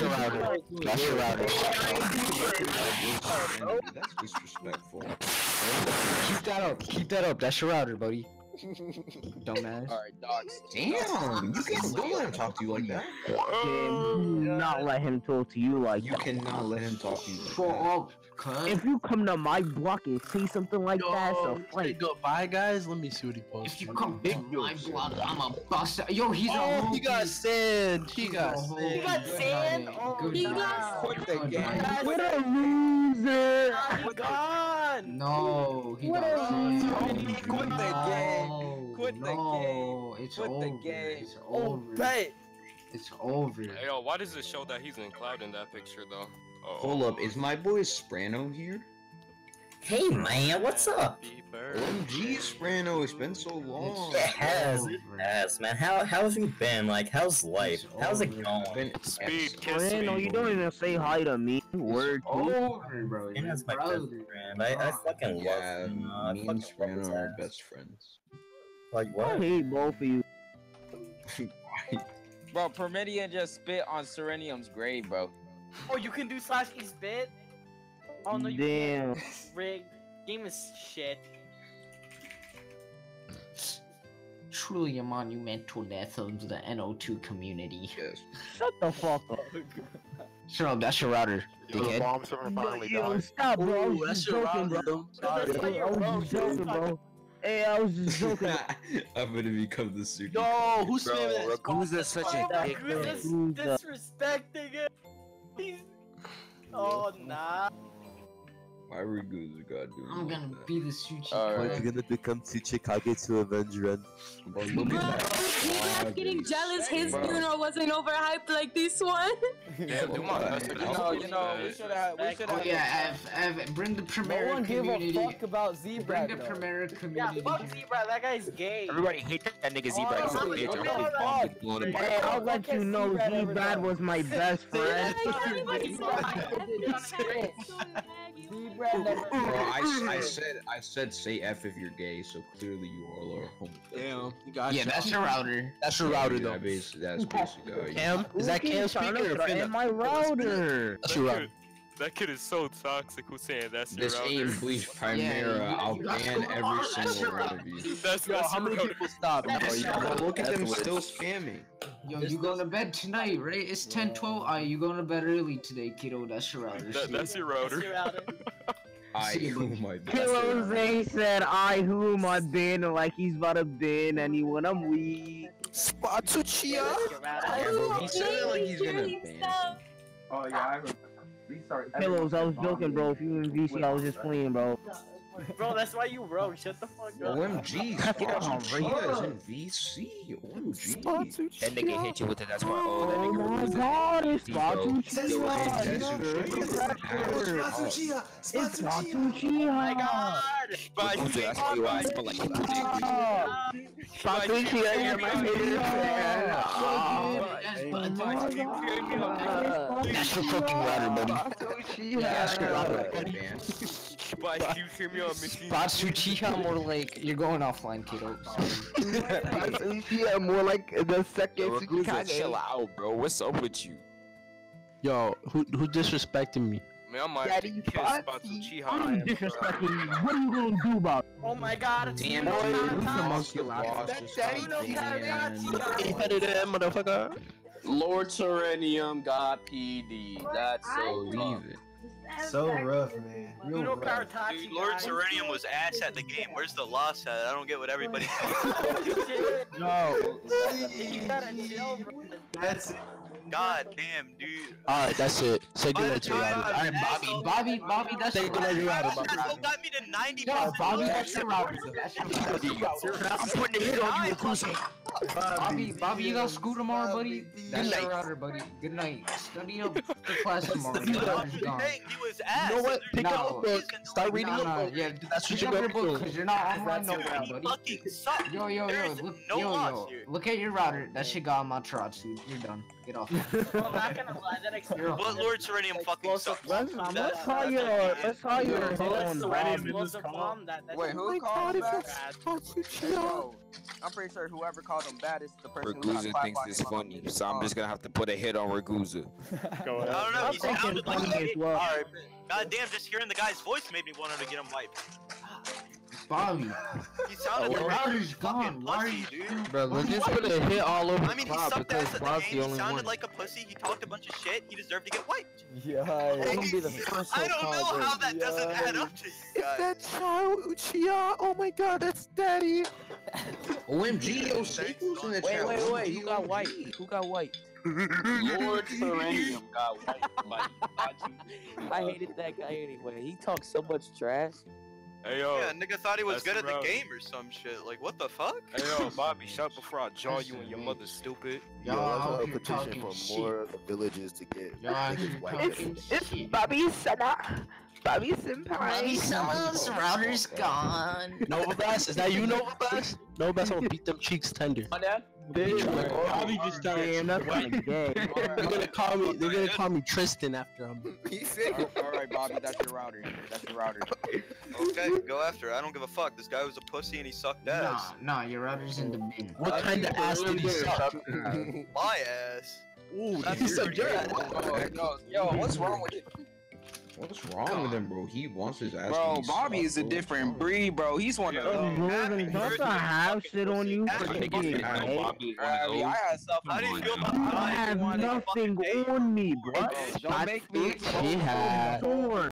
your router. That's your router. That's disrespectful. Keep that up. Keep that up. That's your router, buddy. Dumbass. Alright, dogs. Damn, you can't don't let him talk to you like that. Do not let him talk to you like You that. cannot let him talk to you like Shut that. up, cunt. If you come to my block and say something like that, it's Yo, a say fight. goodbye, guys. Let me see what he posts. If you come to my block, I'm a bust. Yo, he's a Oh, homie. he got sand. He got sand. He got sand? Oh, Good he night. got- Quit the Good game. What a loser! He gone. No, he What got a sand. loser. Quit the game. No, Quit the no, It's Quit the game. It's Oh, over. bet. It's over. Hey, yo, why does it show that he's in cloud in that picture though? Oh. Hold up, is my boy Sprano here? Hey man, what's up? Happy. OMG Sprano, it's been so long. It has, it has, man. How how have you been? Like, how's life? It's How's it going? Been Speed, kiss Man, no, me. you don't even say hi to me. Word. Over, bro. Man, that's my Brother. best friend. I, I fucking Yeah, love him. Uh, me and Sprano are ass. best friends. Like I what? hate both of you. Bro, Permidian just spit on Cerenium's grave, bro. Oh, you can do slash e spit. Oh no, you Damn. can't. Rig. Game is shit. Truly a monumental death of the NO2 community. Yes. Shut the fuck up. Shut up, that's your router, Yo, the dickhead. bomb server finally Yo, died. stop, bro. Ooh, that's your joking, bro. router. That's I why was just joking, bro. Hey, I was just joking. I'm gonna become the super. Yo, who's Bro, spamming that? Raguza's such a dick. Who's that? disrespecting it. He's. Oh nah. Why Raguza God doing I'm like gonna that? be the Suchi Alright. Clan. gonna become Tsuchikage to avenge Ren. Bro, look Bro, at that. he's not getting jealous. His Bro. funeral wasn't overhyped like this one. Yeah, do my best. You know, you know, we should have, we should Oh yeah, Ev, Ev, bring the Primera No one give community. a fuck about Zebra. Bring the though. Primera Yeah, fuck. Zebra. That guy's gay. Everybody hate that nigga Zebra. He's a bitch. Okay, I'm gonna alright. fucking blow him Hey. I'll let you know Z-Bad was my best friend. Zebra never. Bro, I, s- I said I said say F if you're gay, so clearly you all are homosexual. Damn, you got Yeah, you. that's your router. That's your router Yeah, though. basi- that's basically how you- Cam, is that Who Cam keeps trying speaking to or threaten my router? That's your router. That kid is so toxic. Who's saying that's your This router? ain't Bleach Primera. Yeah, I'll ban every single one of you. That's Yo, that's how many router. people stopped? Bro, you- bro, look at them what it still is. scamming. Yo, you going to bed tonight, right? It's 10 12. Alright, you going to bed early today, kiddo. That's your router. That, that's your router. That's your router. I oh my god. Kilo said, I who am I been like he's about to bin anyone. I'm weak. Spatuchia. That's. Yeah, he said it like he's gonna Hearing ban. Oh yeah, I remember. Pillows, I was joking, bro. If you in VC, I was just playing, bro. Bro, that's why you broke. Shut the fuck up. OMG, Spatuchia is in VC. OMG. That nigga hit you with it. That's why. Oh, that Oh my god, it's Bro. Spatuchia! It's Spatuchia! Oh my god. Raguza, That's why you eyes smell like dick. Spatuchia, oh. you're my favorite oh, fan! That's your fucking router, buddy. That's your. But you hear me on machine? Spatsuchiha, more like you're going offline, kiddo. Spatuchia, more like the second Raguza, chill out, bro. What's up with you? Yo, who who disrespecting me? Man, I might Daddy kiss Foxy. Spatuchiha. I'm disrespecting you. What are you gonna do about it? Oh my god. Damn, Bruno boy, Karatasi. lost the boss That's just Daddy like Karatasi. man. that motherfucker. Lord Cerenium got PD. That's so Leave it. So rough, man. Real Bruno rough. Dude, Lord. Cerenium was ass at the game. Where's the loss at? I don't get what everybody's Shit. No. You gotta chill, bro. That's it. God damn, dude. Alright, that's it. Say By the goodnight to your router. I- Alright, Bobby, Bobby, Bobby, that's Say your goodnight to your router, Bobby. Got me to 90 No, Bobby, that's your router. That's your router. I'm putting a hit on you, Raguza. Bobby, Bobby, you got school tomorrow, buddy? That's your router, buddy. Good night. Study up for class tomorrow. Your router's gone. Dang, he was ass. You know what? Pick No. up a book. Start reading Nah, a book. yeah, That's what pick you're up your gonna book do. because you're not online no Dude, more, buddy. fucking. Yo, yo, yo, look, no yo, yo, look at your router. That shit got on my Trotsu. You're done. Get off. I'm not gonna lie, that explosive. But Lord Cerenium fucking sucks. Let's, Bomb, let's that- hire, let's hire Yo, him let's on the Bobby. explosive bomb, that- that's- Wait, who called back? I'm pretty sure whoever called bottom. That is the person who Raguza clapped thinks by it's funny, the so I'm just gonna have to put a hit on Raguza. I don't know. I He sounded like funny as well. Alright, God damn, just hearing the guy's voice made me want to get him wiped. Bobby, He sounded your like a router's fucking gone. Why are you pussy, dude. Bro, let's just put a hit all over I mean, he Bob sucked because ass at the Bob's game. the He sounded one. like a pussy. He talked a bunch of shit. He deserved to get wiped. Yeah, I'm gonna be the first I don't know how that doesn't add up to you guys. That's how Uchiha. Oh my god, that's daddy. OMG, yo, Seiko's in the Wait, chat. wait, wait. OMG, Who got white? Who got white? Lord Cerenium got white by Itachi. I hated that guy anyway. He talks so much trash. Hey yo, Yeah, nigga thought he was good at the route. game or some shit. Like, what the fuck? hey yo, Bobby, shut up before I jaw you and your mother, stupid. Y'all Yo, out let's here a petition talking for shit. more villages to get Y'all out niggas here white. talking It's shit. Bobby Sana. Bobby Senpai. Bobby Summer's router's gone. Nova Bass, is that you, Nova Bass? Nova Bass, I'm gonna beat them cheeks tender. My dad? Bobby just Damn, that's kind of. They're gonna call me. They're gonna call me Tristan after him. He said, oh, Alright, Bobby, that's your router. That's your router. Okay, go after it. I don't give a fuck. This guy was a pussy and he sucked ass. nah, nah, your router's in the bin. What kind of ass did he suck? My ass. Ooh, That's he your sucked your ass. ass. Yo, yo, what's wrong with you? What's wrong with him, bro? He wants his ass. Bro, to be Bobby sucked, is a bro. different breed, bro. He's one of Yo, them. Jordan, don't I have shit on you for Happy being birthday, gay? Bobby, one I of mean, I those. had stuff. How do you feel about I I have nothing on me, bro. Don't make me. She had. Sword.